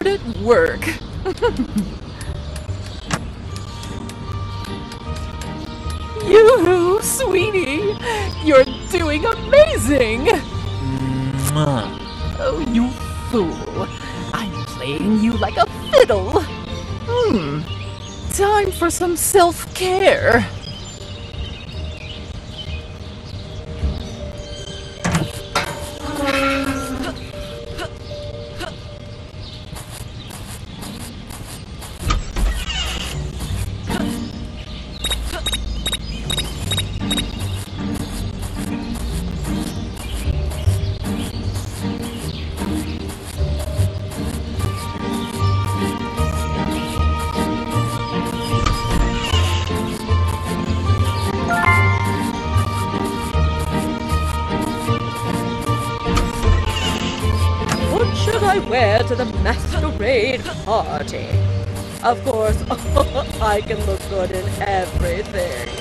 hard at work. Yoo-hoo, sweetie! You're doing amazing! Mwah. Oh, you fool. I'm playing you like a fiddle. Hmm. Time for some self-care. Wear to the masquerade party? Of course, I can look good in everything.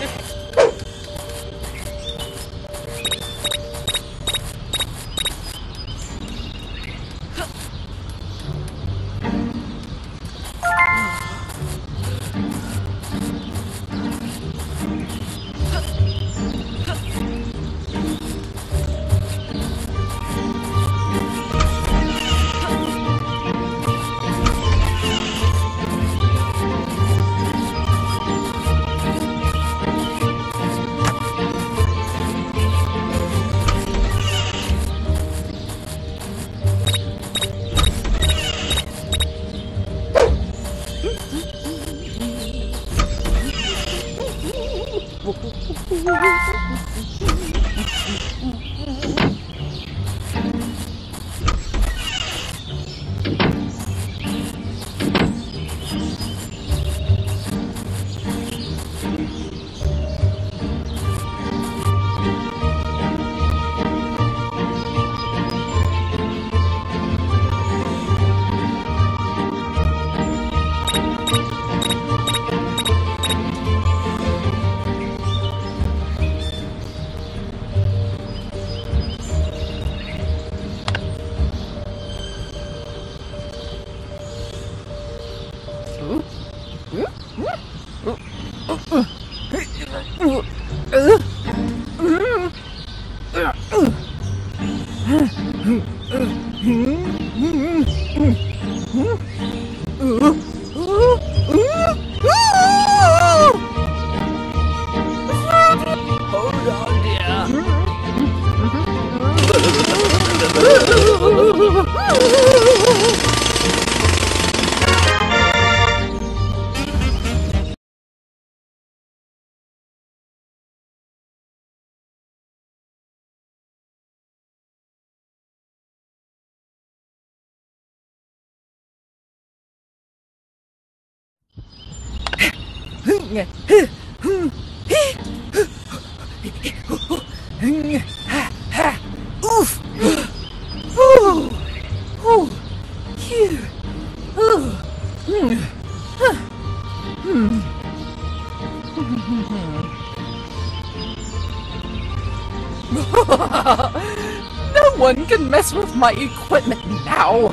ほほほほほ。嗯。Oof! Ooh! Ooh! Hmm. Hmm. no one can mess with my equipment now!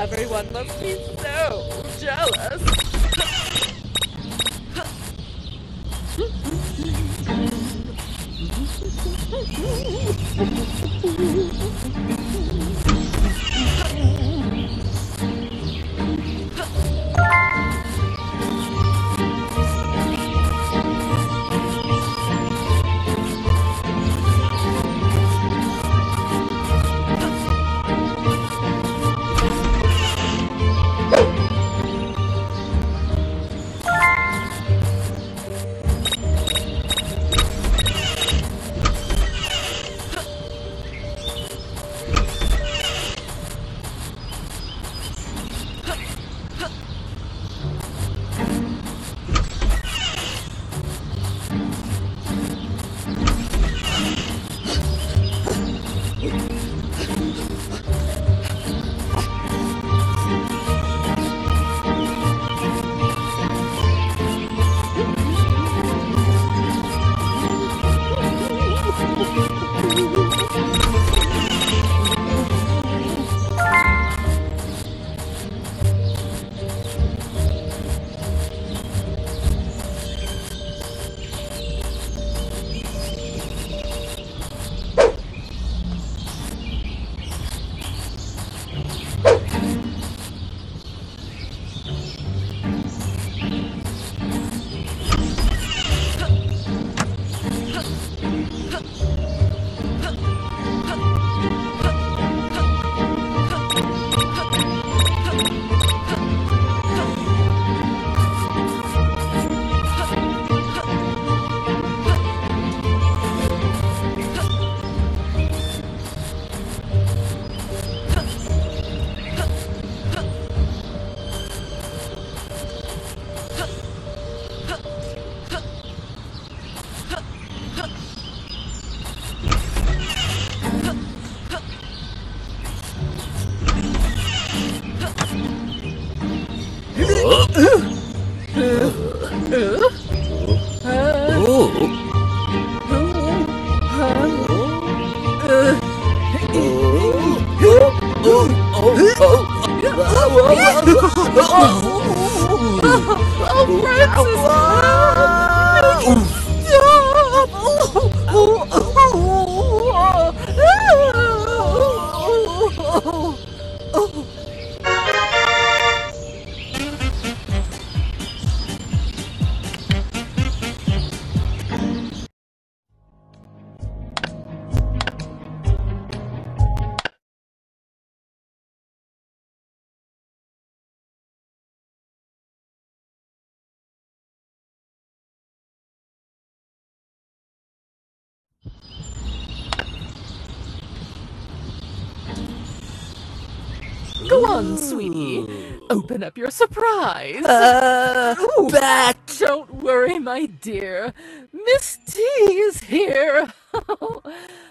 Everyone loves me so jealous. 으? Go on, sweetie. Open up your surprise. Uh, back. Don't worry, my dear. Miss T is here.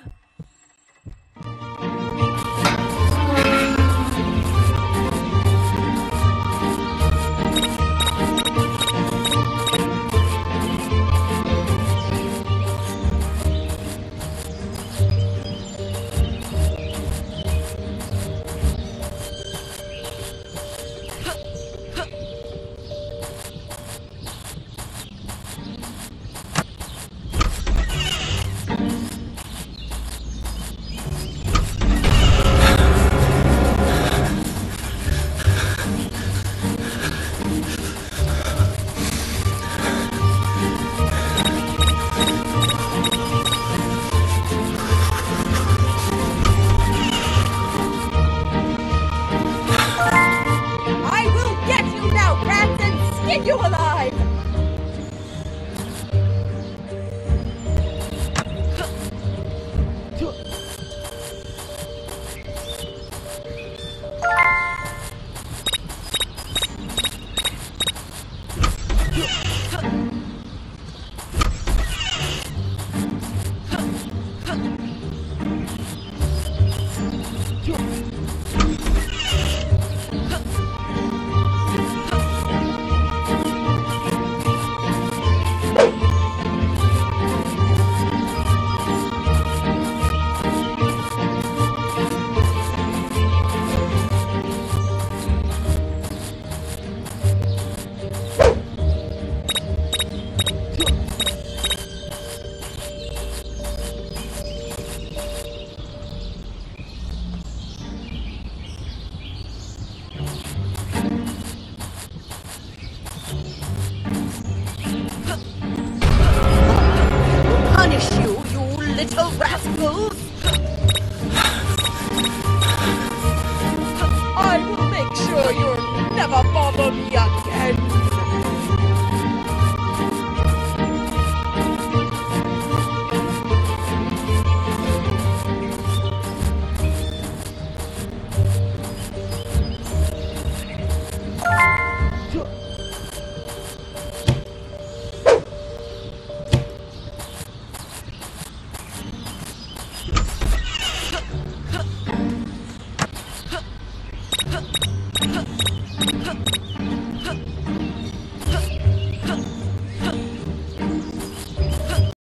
never bother me